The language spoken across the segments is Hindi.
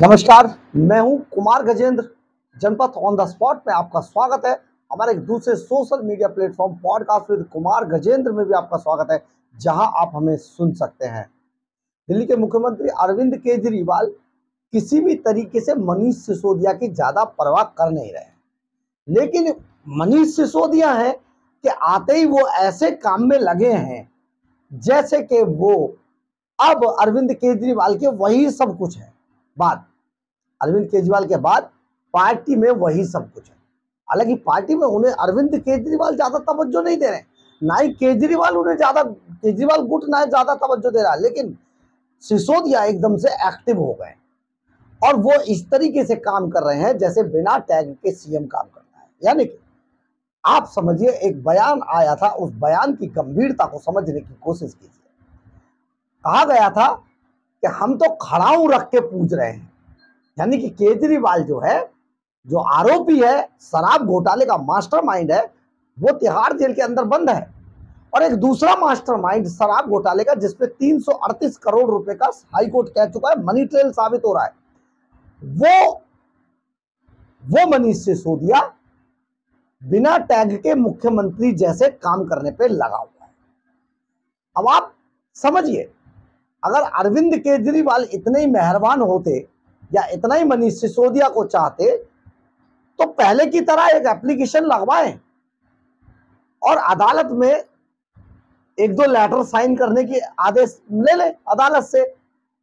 नमस्कार, मैं हूँ कुमार गजेंद्र। जनपद ऑन द स्पॉट में आपका स्वागत है। हमारे एक दूसरे social media platform podcast with Kumar Gajendra में भी आपका स्वागत है, जहाँ आप हमें सुन सकते हैं। दिल्ली के मुख्यमंत्री अरविंद केजरीवाल किसी भी तरीके से मनीष सिसोदिया की ज़्यादा परवाह कर नहीं रहे लेकिन मनीष सिसोदिया है कि आते ही वो ऐसे काम में लगे हैं, जैसे कि वो अब अरविंद केजरीवाल के वही सब कुछ है। बात अरविंद केजरीवाल के बाद पार्टी में वही सब कुछ है। हालाँकि पार्टी में उन्हें अरविंद केजरीवाल ज़्यादा तवज्जो नहीं दे रहे ना ही केजरीवाल उन्हें ज़्यादा, केजरीवाल गुट ना ज़्यादा तवज्जो दे रहा लेकिन सिसोदिया एकदम से एक्टिव हो गए और वो इस तरीके से काम कर रहे हैं जैसे बिना टैग के सीएम काम करता है। यानी कि आप समझिए, एक बयान आया था, उस बयान की गंभीरता को समझने की कोशिश कीजिए। कहा गया था कि हम तो खड़ाऊ रख के पूछ रहे हैं। यानी कि केजरीवाल जो है, जो आरोपी है, शराब घोटाले का मास्टरमाइंड है, वो तिहाड़ जेल के अंदर बंद है। और एक दूसरा मास्टरमाइंड शराब घोटाले का, जिसपे 338 करोड़ रुपए का हाईकोर्ट कह चुका है, मनी ट्रेल साबित हो रहा है। वो वो मनीष सिसोदिया बिना टैग के मुख्यमंत्री जैसे काम करने पे लगा हुआ है। अब आप समझिए, अगर अरविंद केजरीवाल इतने ही मेहरबान होते या इतना ही मनीष सिसोदिया को चाहते तो पहले की तरह एक एप्लीकेशन लगवाएँ। और अदालत में एक दो लेटर साइन करने की आदेश ले ले अदालत से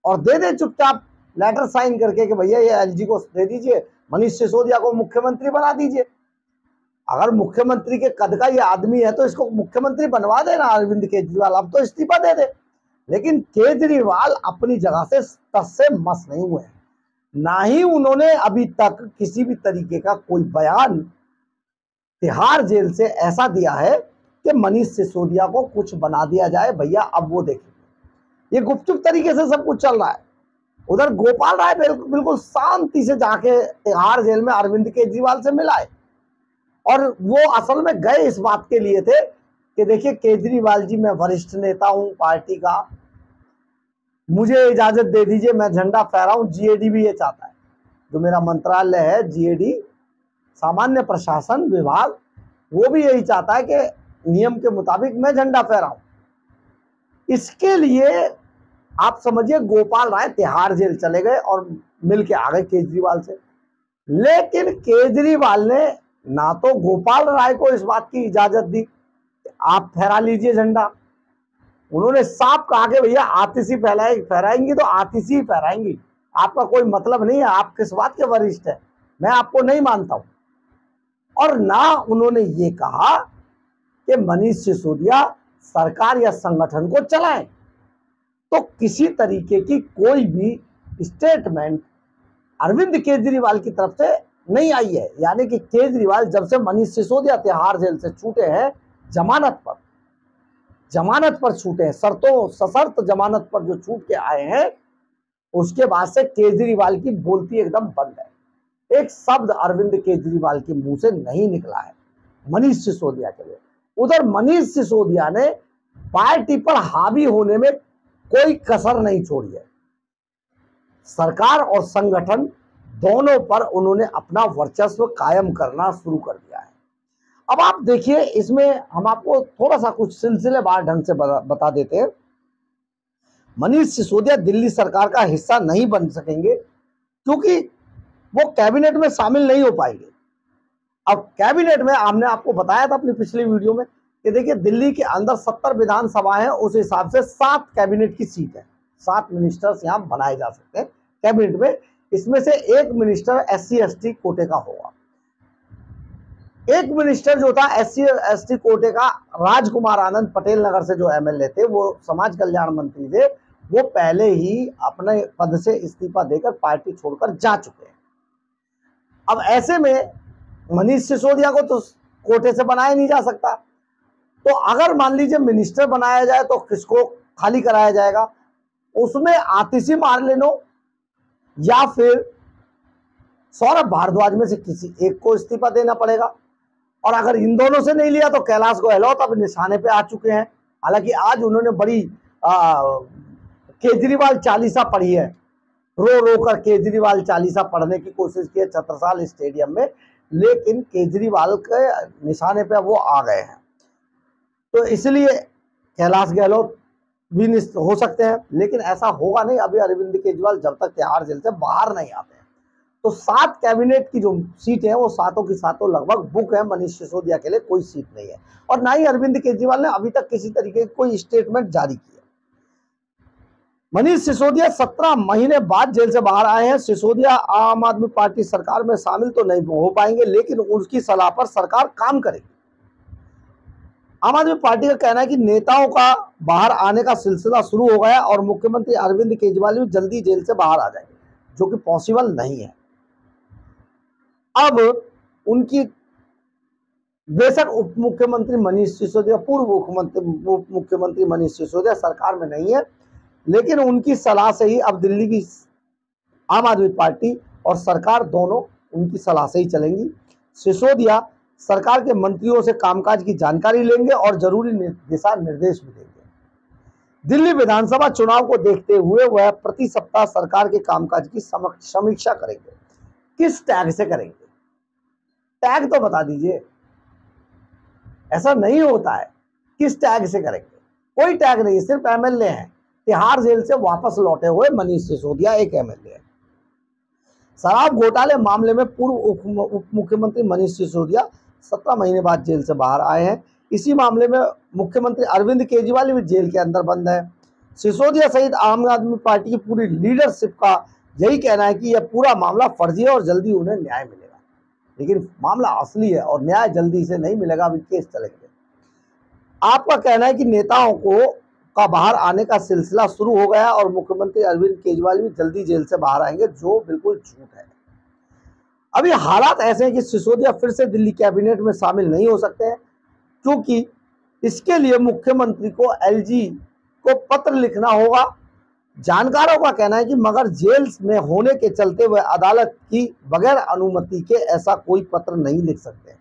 और दे दे चुपचाप लेटर साइन करके कि भैया ये एलजी को दे दीजिए, मनीष सिसोदिया को मुख्यमंत्री बना दीजिए। अगर मुख्यमंत्री के कद का ये आदमी है तो इसको मुख्यमंत्री बनवा देना, अरविंद केजरीवाल, अब तो इस्तीफा दे दे। लेकिन केजरीवाल अपनी जगह से तस से मस नहीं हुए ना ही उन्होंने अभी तक किसी भी तरीके का कोई बयान तिहाड़ जेल से ऐसा दिया है कि मनीष सिसोदिया को कुछ बना दिया जाए। भैया, अब वो देखेंगे ये गुपचुप तरीके से सब कुछ चल रहा है। उधर गोपाल राय बिल्कुल शांति से जाके तिहाड़ जेल में अरविंद केजरीवाल से मिलाए और वो असल में गए इस बात के लिए थे कि देखिए, केजरीवाल जी, मैं वरिष्ठ नेता हूँ पार्टी का। मुझे इजाज़त दे दीजिए, मैं झंडा फहराऊं जीएडी भी ये चाहता है। जो मेरा मंत्रालय है जीएडी सामान्य प्रशासन विभाग, वो भी यही चाहता है कि नियम के मुताबिक मैं झंडा फहराऊं। इसके लिए आप समझिए, गोपाल राय तिहाड़ जेल चले गए और मिल के आ गए केजरीवाल से। लेकिन केजरीवाल ने ना तो गोपाल राय को इस बात की इजाज़त दी आप फहरा लीजिए झंडा। उन्होंने साफ़ कहा कि भैया, आतिशी फैलाए फहराएँगी तो आतिशी फहराएँगी। आपका कोई मतलब नहीं है, आप किस बात के वरिष्ठ है? मैं आपको नहीं मानता हूँ। और ना उन्होंने ये कहा कि मनीष सिसोदिया सरकार या संगठन को चलाएँ। तो किसी तरीके की कोई भी स्टेटमेंट अरविंद केजरीवाल की तरफ़ से नहीं आई है। यानी कि केजरीवाल जब से मनीष सिसोदिया तिहाड़ जेल से छूटे हैं, जमानत पर। जमानत पर छूटे हैं। शर्तों, सशर्त जमानत पर जो छूट के आए हैं, उसके बाद से केजरीवाल की बोलती एकदम बंद है। एक शब्द अरविंद केजरीवाल के मुँह से नहीं निकला है, मनीष सिसोदिया के लिए। उधर मनीष सिसोदिया ने पार्टी पर हावी होने में कोई कसर नहीं छोड़ी है। सरकार और संगठन दोनों पर उन्होंने अपना वर्चस्व कायम करना शुरू कर दिया। अब आप देखिए, इसमें हम आपको थोड़ा सा कुछ सिलसिलेवार ढंग से बता देते हैं। मनीष सिसोदिया दिल्ली सरकार का हिस्सा नहीं बन सकेंगे क्योंकि वो कैबिनेट में शामिल नहीं हो पाएँगे। अब कैबिनेट में हमने आपको बताया था अपनी पिछली वीडियो में कि देखिए, दिल्ली के अंदर सत्तर विधानसभा है, उस हिसाब से सात कैबिनेट की सीट है। सात मिनिस्टर्स यहाँ बनाए जा सकते हैं। कैबिनेट में इसमें से एक मिनिस्टर एस सी कोटे का होगा। एक मिनिस्टर जो था एस सी कोटे का राजकुमार आनंद पटेल नगर से जो एमएलए थे, वो समाज कल्याण मंत्री थे, वो पहले ही अपने पद से इस्तीफा देकर पार्टी छोड़कर जा चुके हैं। अब ऐसे में मनीष सिसोदिया को तो कोटे से बनाया नहीं जा सकता। तो अगर मान लीजिए मिनिस्टर बनाया जाए तो किसको खाली कराया जाएगा? उसमें आतिशी मार लेनो, या फिर सौरभ भारद्वाज में से किसी एक को इस्तीफा देना पड़ेगा। और अगर इन दोनों से नहीं लिया तो कैलाश गहलोत अब निशाने पे आ चुके हैं। हालाँकि आज उन्होंने बड़ी केजरीवाल चालीसा पढ़ी है। रो रो कर केजरीवाल चालीसा पढ़ने की कोशिश की है छत्रसाल स्टेडियम में, लेकिन केजरीवाल के निशाने पे वो आ गए हैं। तो इसलिए कैलाश गहलोत भी हो सकते हैं, लेकिन ऐसा होगा नहीं। अभी अरविंद केजरीवाल जब तक तिहाड़ जेल से बाहर नहीं आते। तो सात कैबिनेट की जो सीट है, वो सातों की सातों लगभग बुक है, मनीष सिसोदिया के लिए कोई सीट नहीं है। और ना ही अरविंद केजरीवाल ने अभी तक किसी तरीके की कोई स्टेटमेंट जारी की मनीष सिसोदिया सत्रह महीने बाद जेल से बाहर आए हैं। सिसोदिया आम आदमी पार्टी सरकार में शामिल तो नहीं हो पाएँगे, लेकिन उसकी सलाह पर सरकार काम करेगी। आम आदमी पार्टी का कहना है कि नेताओं का बाहर आने का सिलसिला शुरू हो गया और मुख्यमंत्री अरविंद केजरीवाल भी जल्दी जेल से बाहर आ जाएँगे, जो कि पॉसिबल नहीं है। अब उनकी बेशक उप मुख्यमंत्री मनीष सिसोदिया, पूर्व मुख्यमंत्री उप मुख्यमंत्री मनीष सिसोदिया सरकार में नहीं है, लेकिन उनकी सलाह से ही अब दिल्ली की आम आदमी पार्टी और सरकार दोनों उनकी सलाह से ही चलेंगी। सिसोदिया सरकार के मंत्रियों से कामकाज की जानकारी लेंगे और ज़रूरी दिशा निर्देश भी देंगे। दिल्ली विधानसभा चुनाव को देखते हुए वह प्रति सप्ताह सरकार के कामकाज की समीक्षा करेंगे। किस टैग से करेंगे? टैग तो बता दीजिए। ऐसा नहीं होता है। किस टैग से करेंगे? कोई टैग नहीं, सिर्फ़ एमएलए हैं। तिहाड़ जेल से वापस लौटे हुए मनीष सिसोदिया, एक एमएलए है। शराब घोटाले मामले में पूर्व उप, मुख्यमंत्री मनीष सिसोदिया सत्रह महीने बाद जेल से बाहर आए हैं। इसी मामले में मुख्यमंत्री अरविंद केजरीवाल भी जेल के अंदर बंद है। सिसोदिया सहित आम आदमी पार्टी की पूरी लीडरशिप का यही कहना है कि यह पूरा मामला फर्जी है और जल्दी उन्हें न्याय मिलेगा। लेकिन मामला असली है और न्याय जल्दी से नहीं मिलेगा, अभी केस चलेंगे। आपका कहना है कि नेताओं को का बाहर आने का सिलसिला शुरू हो गया और मुख्यमंत्री अरविंद केजरीवाल भी जल्दी जेल से बाहर आएँगे, जो बिल्कुल झूठ है। अभी हालात ऐसे हैं कि सिसोदिया फिर से दिल्ली कैबिनेट में शामिल नहीं हो सकते हैं, क्योंकि इसके लिए मुख्यमंत्री को एलजी को पत्र लिखना होगा जानकारों का कहना है कि मगर जेल में होने के चलते वह अदालत की बगैर अनुमति के ऐसा कोई पत्र नहीं लिख सकते।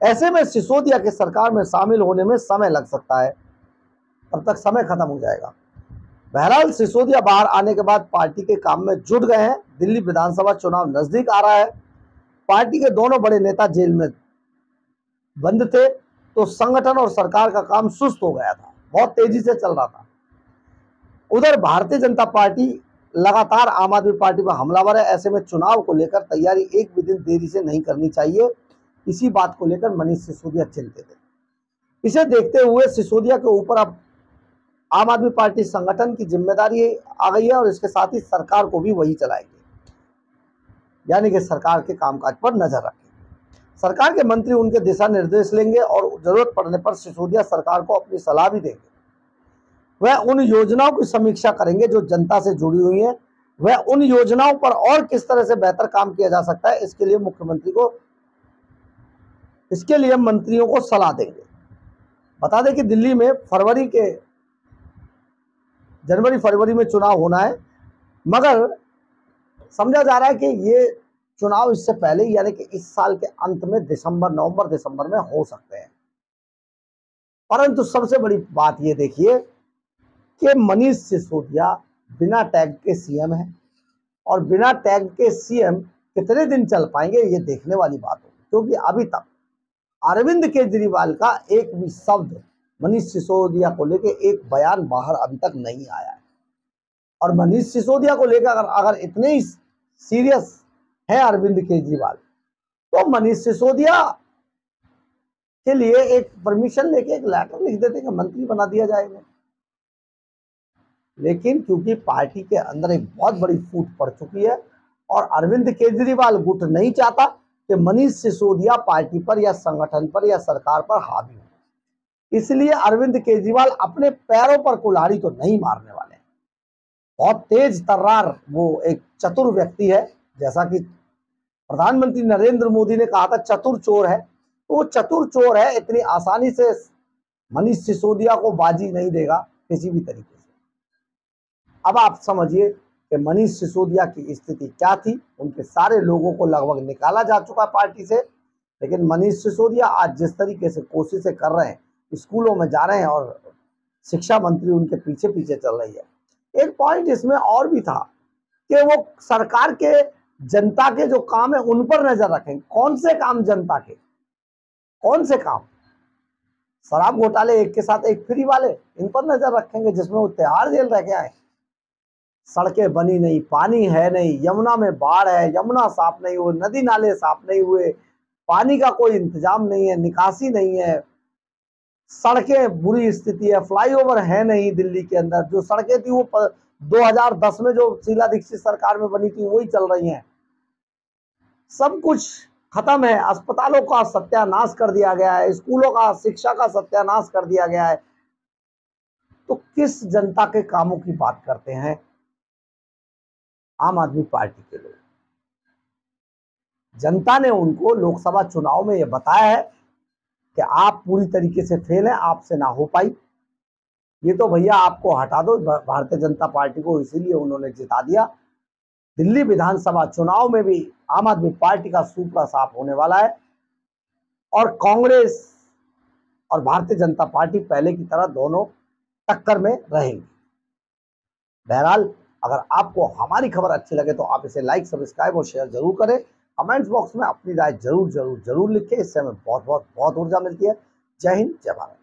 ऐसे में सिसोदिया के सरकार में शामिल होने में समय लग सकता है। तब तक समय खत्म हो जाएगा। बहरहाल, सिसोदिया बाहर आने के बाद पार्टी के काम में जुट गए हैं। दिल्ली विधानसभा चुनाव नज़दीक आ रहा है। पार्टी के दोनों बड़े नेता जेल में बंद थे तो संगठन और सरकार का काम सुस्त हो गया था। बहुत तेज़ी से चल रहा था। उधर भारतीय जनता पार्टी लगातार आम आदमी पार्टी पर हमलावर है। ऐसे में चुनाव को लेकर तैयारी एक भी दिन देरी से नहीं करनी चाहिए। इसी बात को लेकर मनीष सिसोदिया चिंतित थे इसे देखते हुए सिसोदिया के ऊपर अब आम आदमी पार्टी संगठन की ज़िम्मेदारी आ गई है और इसके साथ ही सरकार को भी वही चलाएगी। यानी कि सरकार के कामकाज पर नज़र रखेंगे सरकार के मंत्री उनके दिशा निर्देश लेंगे और ज़रूरत पड़ने पर सिसोदिया सरकार को अपनी सलाह भी देंगे। वह उन योजनाओं की समीक्षा करेंगे जो जनता से जुड़ी हुई है। वह उन योजनाओं पर और किस तरह से बेहतर काम किया जा सकता है, इसके लिए मुख्यमंत्री को, इसके लिए मंत्रियों को सलाह देंगे। बता दें कि दिल्ली में फरवरी के, जनवरी फरवरी में चुनाव होना है, मगर समझा जा रहा है कि ये चुनाव इससे पहले यानी कि इस साल के अंत में दिसंबर, नवंबर, दिसंबर में हो सकते हैं। परंतु सबसे बड़ी बात ये देखिए कि मनीष सिसोदिया बिना टैग के सीएम है। और बिना टैग के सीएम कितने दिन चल पाएँगे, ये देखने वाली बात होगी। क्योंकि अभी तक अरविंद केजरीवाल का एक भी शब्द मनीष सिसोदिया को लेकर एक बयान बाहर अभी तक नहीं आया है। और मनीष सिसोदिया को लेकर अगर अगर इतने ही सीरियस है अरविंद केजरीवाल तो मनीष सिसोदिया के लिए एक परमिशन लेके एक लेटर लिख देते कि मंत्री बना दिया जाएगा। लेकिन क्योंकि पार्टी के अंदर एक बहुत बड़ी फूट पड़ चुकी है और अरविंद केजरीवाल गुट नहीं चाहता कि मनीष सिसोदिया पार्टी पर या संगठन पर या सरकार पर हावी हो। इसलिए अरविंद केजरीवाल अपने पैरों पर कुल्हाड़ी तो नहीं मारने वाले। बहुत तेज तर्रार वो एक चतुर व्यक्ति है, जैसा कि प्रधानमंत्री नरेंद्र मोदी ने कहा था, चतुर चोर है। तो वो चतुर चोर है, इतनी आसानी से मनीष सिसोदिया को बाजी नहीं देगा किसी भी तरीके अब आप समझिए कि मनीष सिसोदिया की स्थिति क्या थी। उनके सारे लोगों को लगभग निकाला जा चुका पार्टी से। लेकिन मनीष सिसोदिया आज जिस तरीके से कोशिशें कर रहे हैं, स्कूलों में जा रहे हैं और शिक्षा मंत्री उनके पीछे पीछे चल रही है। एक पॉइंट इसमें और भी था कि वो सरकार के, जनता के जो काम है, उन पर नज़र रखें। कौन से काम जनता के? कौन से काम? शराब घोटाले एक के साथ एक फ्री वाले, इन पर नज़र रखेंगे, जिसमें वो त्योहार जेल रह के आए सड़कें बनी नहीं, पानी है नहीं, यमुना में बाढ़ है, यमुना साफ़ नहीं हुए, नदी नाले साफ़ नहीं हुए, पानी का कोई इंतज़ाम नहीं है, निकासी नहीं है। सड़कें बुरी स्थिति है, फ्लाईओवर है नहीं दिल्ली के अंदर। जो सड़कें थी वो 2010 में जो शीला दीक्षित सरकार में बनी थी, वही चल रही हैं। सब कुछ खत्म है। अस्पतालों का सत्यानाश कर दिया गया है, स्कूलों का, शिक्षा का सत्यानाश कर दिया गया है। तो किस जनता के कामों की बात करते हैं? आम आदमी पार्टी के लोग। जनता ने उनको लोकसभा चुनाव में यह बताया है कि आप पूरी तरीके से फेल हैं, आपसे ना हो पाई। ये तो भैया आपको हटा दो भारतीय जनता पार्टी को इसीलिए उन्होंने जिता दिया। दिल्ली विधानसभा चुनाव में भी आम आदमी पार्टी का सूपड़ा साफ़ होने वाला है और कांग्रेस और भारतीय जनता पार्टी पहले की तरह दोनों टक्कर में रहेंगी। बहरहाल अगर आपको हमारी खबर अच्छी लगे तो आप इसे लाइक सब्सक्राइब और शेयर ज़रूर करें। कमेंट्स बॉक्स में अपनी राय ज़रूर ज़रूर ज़रूर लिखें इससे हमें बहुत बहुत बहुत ऊर्जा मिलती है। जय हिंद, जय भारत।